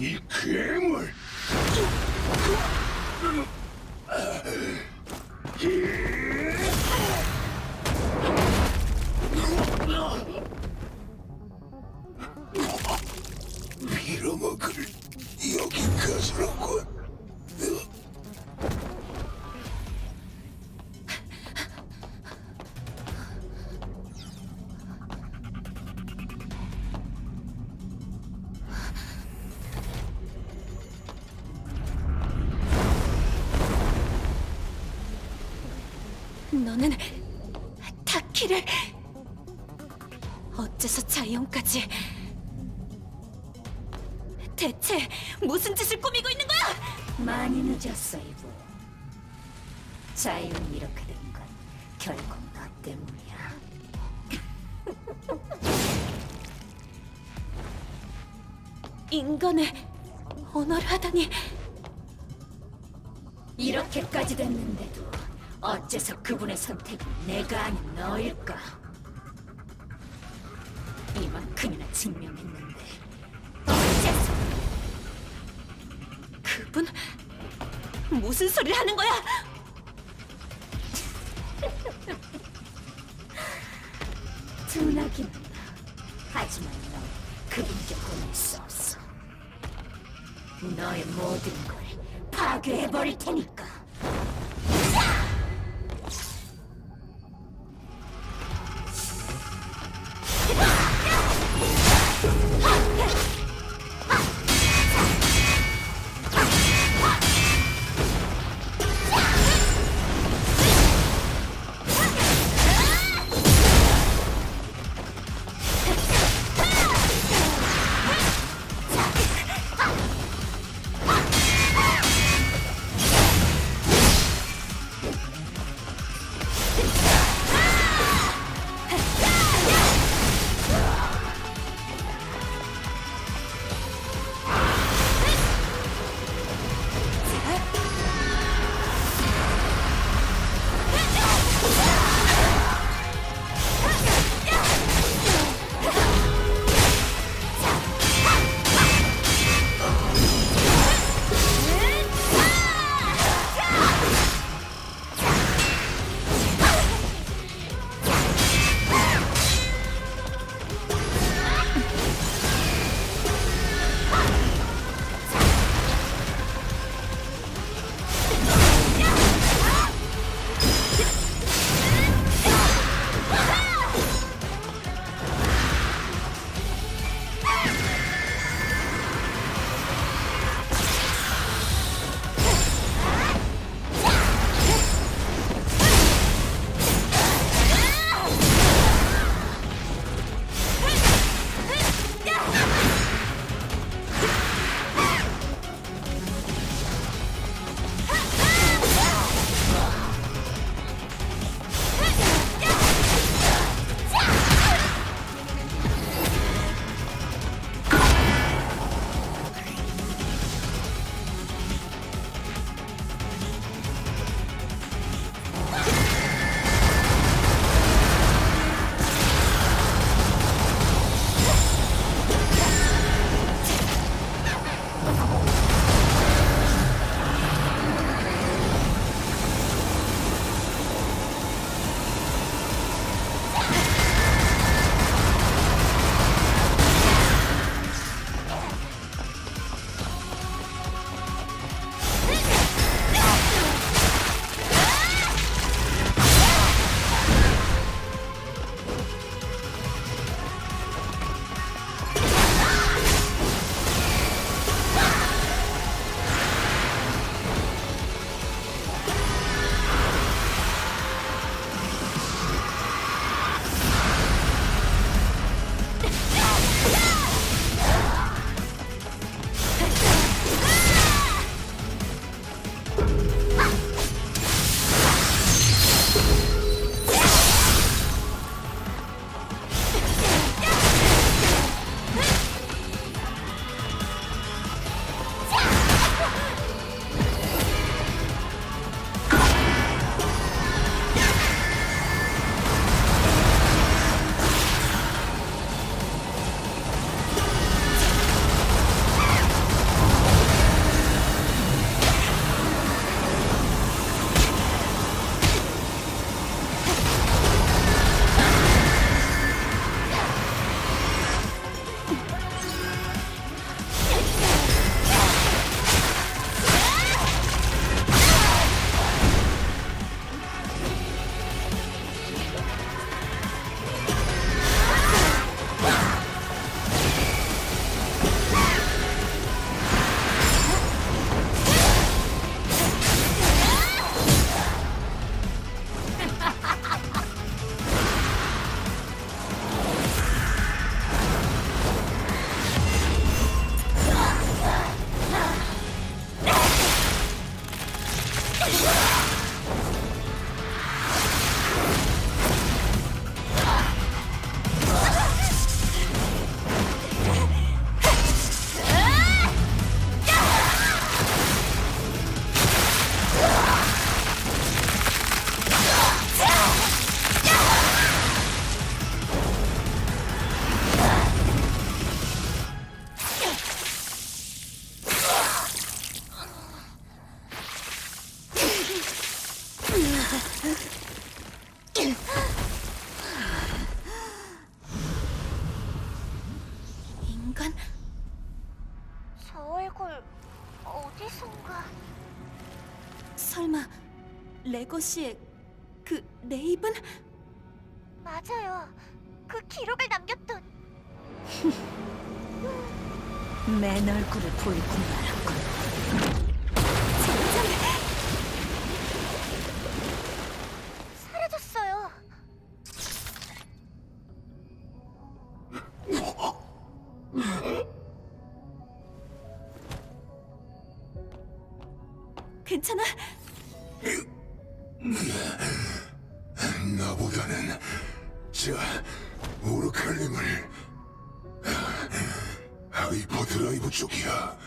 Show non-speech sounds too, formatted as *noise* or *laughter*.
이괴 너는 타키를 어째서 자이언까지 대체 무슨 짓을 꾸미고 있는 거야? 많이 늦었어, 이보. 자유는 이렇게 된 건 결국 너 때문이야. *laughs* 인간의 언어를 하다니 이렇게까지 됐는데도 어째서 그분의 선택이 내가 아닌 너일까? 이만큼이나 증명했는데 어째서 그분 무슨 소리를 하는 거야? *laughs* 둔하기는 하지만 넌 그분께 보낼 수 없어. 너의 모든 걸 파괴해버릴 테니까. 이건 저 얼굴 어디선가 설마 레고 씨의 그 레이븐? 맞아요. 그 기록을 남겼던 *laughs* 맨 얼굴을 보이고 말았군. 괜찮아? 나보다는 자 우르칼림을 하이퍼 드라이브 쪽이야.